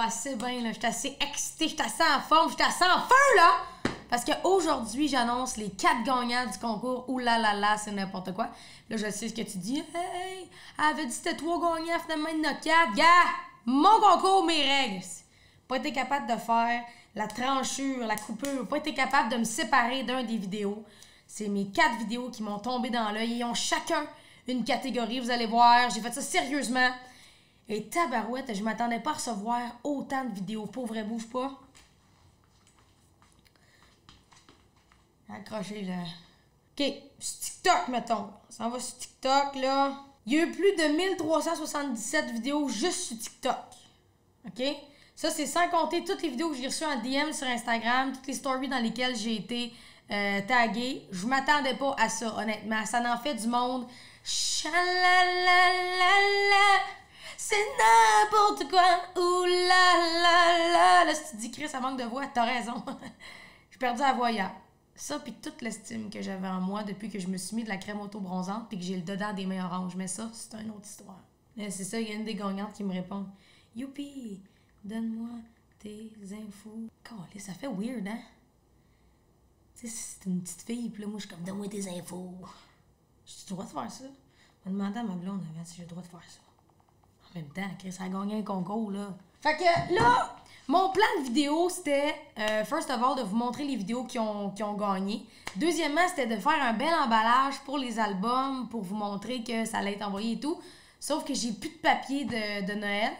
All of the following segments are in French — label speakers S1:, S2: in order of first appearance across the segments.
S1: assez bien, là. Je suis assez excitée, je suis assez en forme, je suis assez en feu, là! Parce qu'aujourd'hui, j'annonce les quatre gagnants du concours. Ouh là là là, c'est n'importe quoi. Là, je sais ce que tu dis. Hey, elle avait dit que c'était trois gagnants, finalement, il y en a quatre. Gars, mon concours, mes règles. Pas été capable de faire la tranchure, la coupure. Pas été capable de me séparer d'un des vidéos. C'est mes quatre vidéos qui m'ont tombé dans l'œil. Ils ont chacun une catégorie, vous allez voir. J'ai fait ça sérieusement. Et tabarouette, je m'attendais pas à recevoir autant de vidéos. Pauvre, bouge pas. Accrochez là. OK, TikTok, mettons. Ça va sur TikTok, là. Il y a eu plus de 1377 vidéos juste sur TikTok. OK? Ça, c'est sans compter toutes les vidéos que j'ai reçues en DM sur Instagram, toutes les stories dans lesquelles j'ai été euh, taguée. Je m'attendais pas à ça, honnêtement. Ça en fait du monde. Chalalalala. C'est n'importe quoi. Ouh là là là. Là, si tu dis Chris, ça manque de voix, t'as raison. J'ai perdu la voix hier. Ça, puis toute l'estime que j'avais en moi depuis que je me suis mis de la crème auto-bronzante puis que j'ai le dedans des mains oranges. Mais ça, c'est une autre histoire. C'est ça, il y a une des gagnantes qui me répond Youpi, donne-moi tes infos. Calais, ça fait weird, hein? Tu c'est une petite fille, puis là, moi, comme Donne-moi tes infos. J'ai le droit de faire ça? Je me demandé à ma blonde si j'ai le droit de faire ça. En même temps, Chris a gagné un concours, là. Fait que là, mon plan de vidéo, c'était, euh, first of all, de vous montrer les vidéos qui ont, qui ont gagné. Deuxièmement, c'était de faire un bel emballage pour les albums, pour vous montrer que ça allait être envoyé et tout. Sauf que j'ai plus de papier de, de Noël.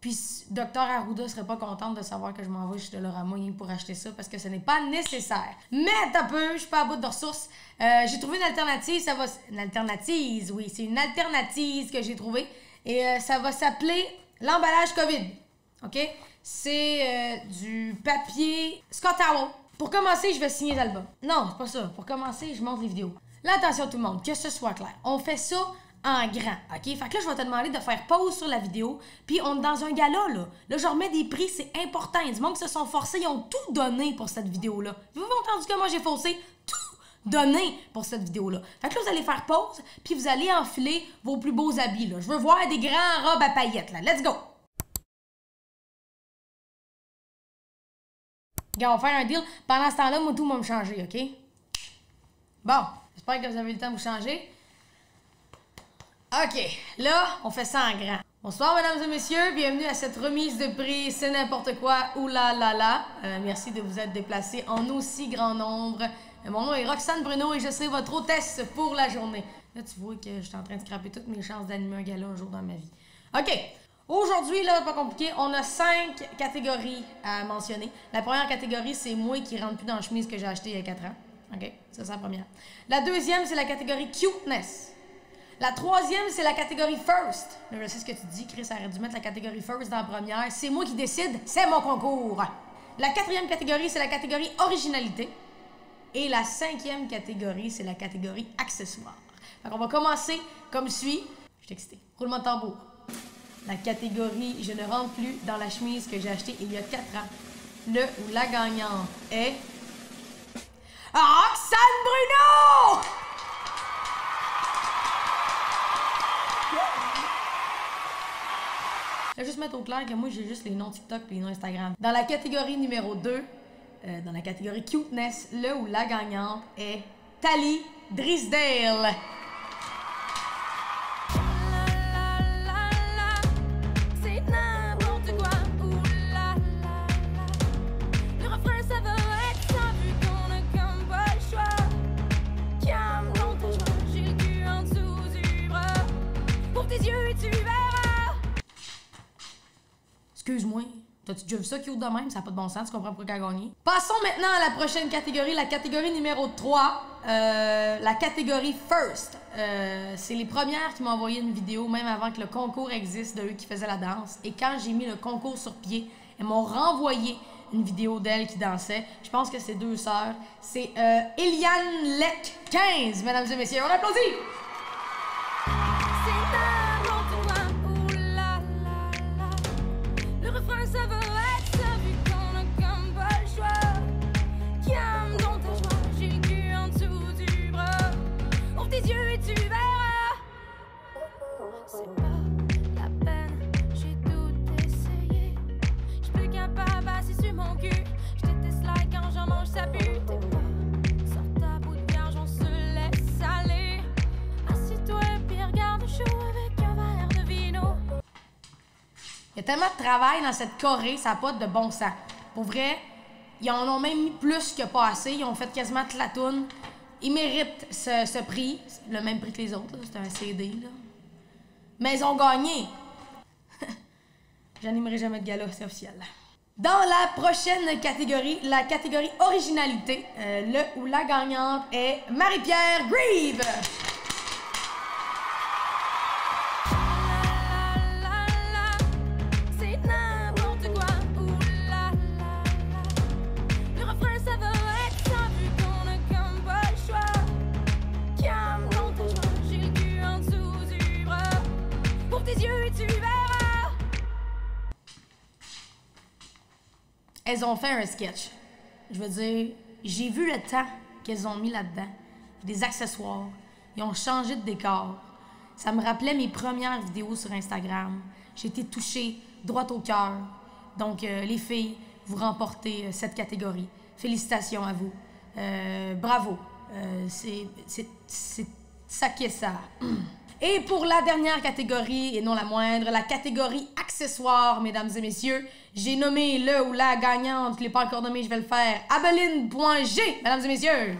S1: Puis Docteur Arruda serait pas contente de savoir que je m'envoie chez Dolorama pour acheter ça parce que ce n'est pas nécessaire. Mais un peu, je suis pas à bout de ressources. Euh, j'ai trouvé une alternative, ça va... Une alternative, oui, c'est une alternative que j'ai trouvée. Et euh, ça va s'appeler l'emballage COVID. OK? C'est euh, du papier Scott Towel. Pour commencer, je vais signer l'album. Non, c'est pas ça. Pour commencer, je montre les vidéos. Là, attention tout le monde, que ce soit clair. On fait ça en grand, OK? Fait que là, je vais te demander de faire pause sur la vidéo, puis on est dans un gala, là. Là, je remets des prix, c'est important. Il y a du monde qui se sont forcés, ils ont tout donné pour cette vidéo-là. Vous avez entendu moi, j'ai faussé? Tout donné pour cette vidéo-là. Fait que là, vous allez faire pause, puis vous allez enfiler vos plus beaux habits, là. Je veux voir des grands robes à paillettes, là. Let's go! Regarde, on va faire un deal. Pendant ce temps-là, moi, tout va me changer, OK? Bon, j'espère que vous avez le temps de vous changer. OK, là, on fait ça en grand. Bonsoir, mesdames et messieurs. Bienvenue à cette remise de prix C'est n'importe quoi. Oula là là. Euh, merci de vous être déplacés en aussi grand nombre. Mon nom est Roxane Bruno et je serai votre hôtesse pour la journée. Là, tu vois que je suis en train de scraper toutes mes chances d'animer un gala un jour dans ma vie. OK. Aujourd'hui, là, pas compliqué, on a cinq catégories à mentionner. La première catégorie, c'est moi qui rentre plus dans la chemise que j'ai achetée il y a 4 ans. OK, ça c'est la première. La deuxième, c'est la catégorie cuteness. La troisième, c'est la catégorie first. Je sais ce que tu dis, Chris, aurait dû mettre la catégorie first dans la première. C'est moi qui décide, c'est mon concours. La quatrième catégorie, c'est la catégorie originalité. Et la cinquième catégorie, c'est la catégorie accessoire. Donc, on va commencer comme suit. Je suis excitée. Roulement de tambour la catégorie Je ne rentre plus dans la chemise que j'ai achetée il y a 4 ans. Le ou la gagnante est. Roxane Bruno! Je vais juste mettre au clair que moi j'ai juste les noms TikTok et les noms Instagram. Dans la catégorie numéro 2, euh, dans la catégorie cuteness, le ou la gagnante est Tali Drisdale. Excuse-moi. T'as-tu déjà vu ça qui de même? Ça n'a pas de bon sens, tu comprends pourquoi elle a gagné? Passons maintenant à la prochaine catégorie, la catégorie numéro 3, euh, la catégorie First. Euh, c'est les premières qui m'ont envoyé une vidéo, même avant que le concours existe, de eux qui faisaient la danse. Et quand j'ai mis le concours sur pied, elles m'ont renvoyé une vidéo d'elles qui dansaient. Je pense que c'est deux sœurs. C'est euh, Eliane Leck 15, mesdames et messieurs. On applaudit! Y a tellement de travail dans cette Corée, ça n'a pas de bon sens. Pour vrai, ils en ont même mis plus que pas assez. Ils ont fait quasiment toute la toune. Ils méritent ce, prix, le même prix que les autres. C'est un CD. Mais ils ont gagné. J'animerai jamais de gala, c'est officiel. Dans la prochaine catégorie, la catégorie originalité, euh, le ou la gagnante est Marie-Pierre Grieve. Elles ont fait un sketch. Je veux dire, j'ai vu le temps qu'elles ont mis là-dedans. Des accessoires. Ils ont changé de décor. Ça me rappelait mes premières vidéos sur Instagram. J'ai été touchée droit au cœur. Donc, euh, les filles, vous remportez euh, cette catégorie. Félicitations à vous. Euh, bravo. C'est ça qui est ça. Et pour la dernière catégorie, et non la moindre, la catégorie accessoires, mesdames et messieurs, j'ai nommé le ou la gagnante, je l'ai pas encore nommé, je vais le faire, Abeline.g, mesdames et messieurs.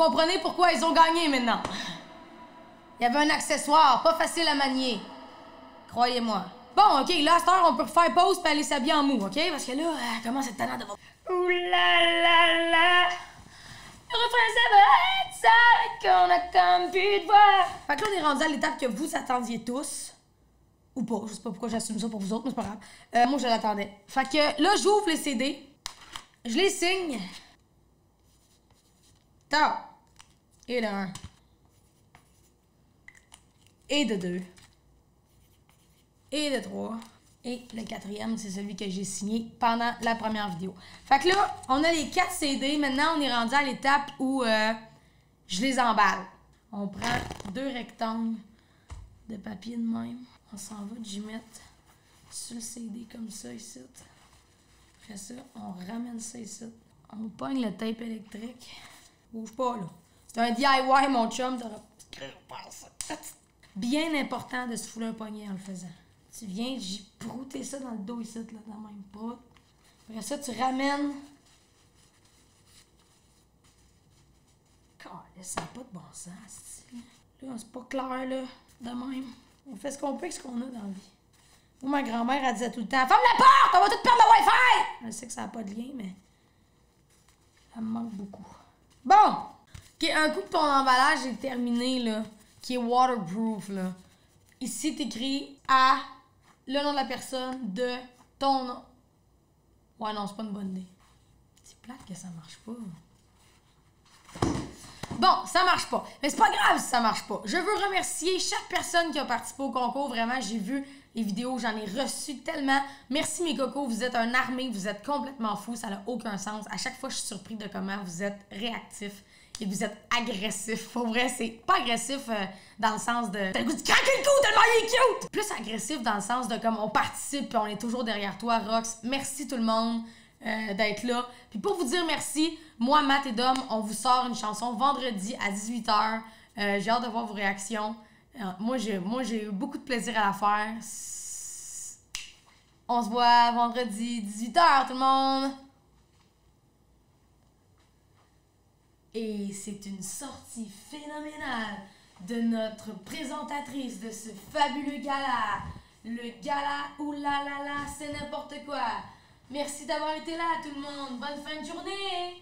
S1: Comprenez pourquoi ils ont gagné maintenant? Il y avait un accessoire, pas facile à manier. Croyez-moi. Bon, OK, là, cette heure, on peut refaire pause et aller s'habiller en mou, OK? Parce que là, euh, comment c'est talent de voir. Ouh là là là! Le refrain, ça va être ça qu'on a comme de voix. Fait que là, on est rendu à l'étape que vous attendiez tous. Ou pas, je sais pas pourquoi j'assume ça pour vous autres, mais c'est pas grave. Euh, moi, je l'attendais. Fait que là, j'ouvre les CD. Je les signe. Tao. Et de 1. Et de 2. Et de 3. Et le quatrième, c'est celui que j'ai signé pendant la première vidéo. Fait que là, on a les 4 CD. Maintenant, on est rendu à l'étape où euh, je les emballe. On prend deux rectangles de papier de même. On s'en va d'y mettre sur le CD comme ça ici. Après ça, on ramène ça ici. On pogne le tape électrique. Bouge pas, là. C'est un DIY, mon chum. Pas. Bien important de se fouler un poignet en le faisant. Tu viens, j'ai brouté ça dans le dos ici, là, dans même prout. Après ça, tu ramènes. Ça n'a pas de bon sens, Là, c'est pas clair, là, de même. On fait ce qu'on peut avec ce qu'on a dans la vie. Moi, ma grand-mère, elle disait tout le temps Ferme la porte, on va tout perdre le Wi-Fi! Je sais que ça n'a pas de lien, mais. Ça me manque beaucoup. Bon! Un coup ton emballage est terminé, là, qui est waterproof, là. Ici, t'écris à le nom de la personne, de ton nom. Ouais, non, c'est pas une bonne idée. C'est plate que ça marche pas. Bon, ça marche pas. Mais c'est pas grave si ça marche pas. Je veux remercier chaque personne qui a participé au concours. Vraiment, j'ai vu les vidéos, j'en ai reçu tellement. Merci mes cocos, vous êtes un armée, vous êtes complètement fous, ça n'a aucun sens. À chaque fois, je suis surpris de comment vous êtes réactifs et vous êtes agressifs. Pour vrai, c'est pas agressif euh, dans le sens de t'as le goût de craquer le cou tellement il est cute. Plus agressif dans le sens de comme on participe et on est toujours derrière toi, Rox. Merci tout le monde. euh, d'être là. Puis pour vous dire merci, moi, Matt et Dom, on vous sort une chanson vendredi à 18h. Euh, j'ai hâte de voir vos réactions. Moi, j'ai, moi, j'ai eu beaucoup de plaisir à la faire. On se voit vendredi 18h, tout le monde! Et c'est une sortie phénoménale de notre présentatrice de ce fabuleux gala. Le gala Oulala, c'est n'importe quoi. Merci d'avoir été là, tout le monde. Bonne fin de journée!